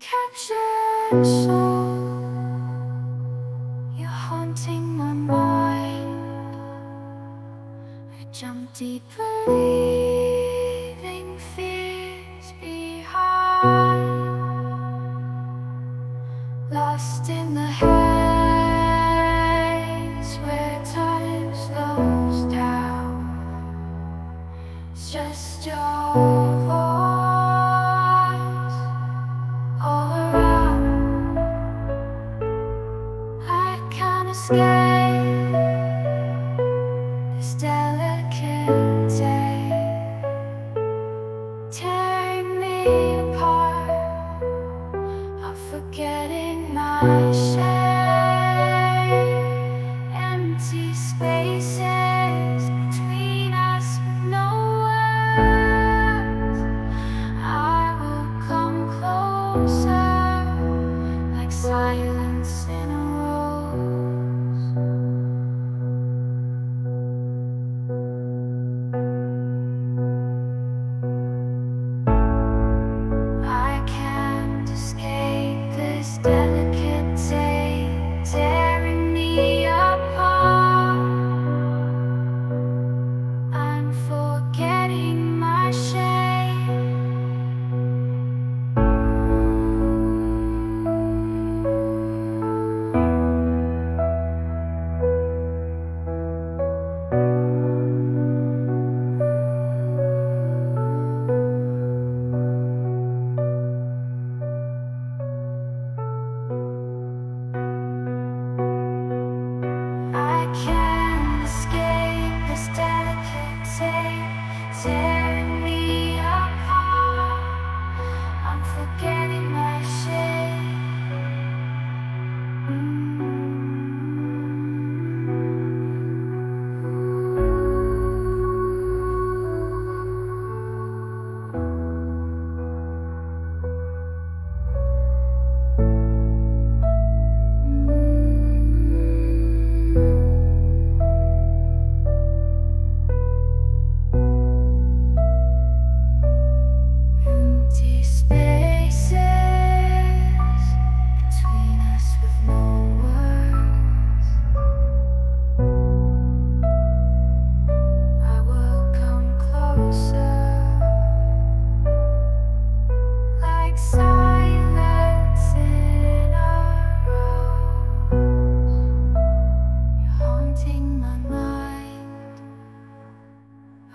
captured soul. You're haunting my mind. I jump deep, leaving fears behind. Lost in the haze where time slows down. It's just your escape this delicate day, tearing me apart. I'm forgetting my shame. I can't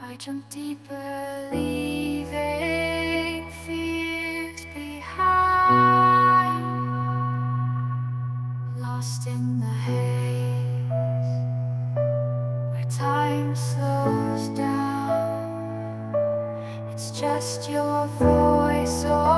I jump deeper, leaving fears behind. Lost in the haze, where time slows down. It's just your voice oh,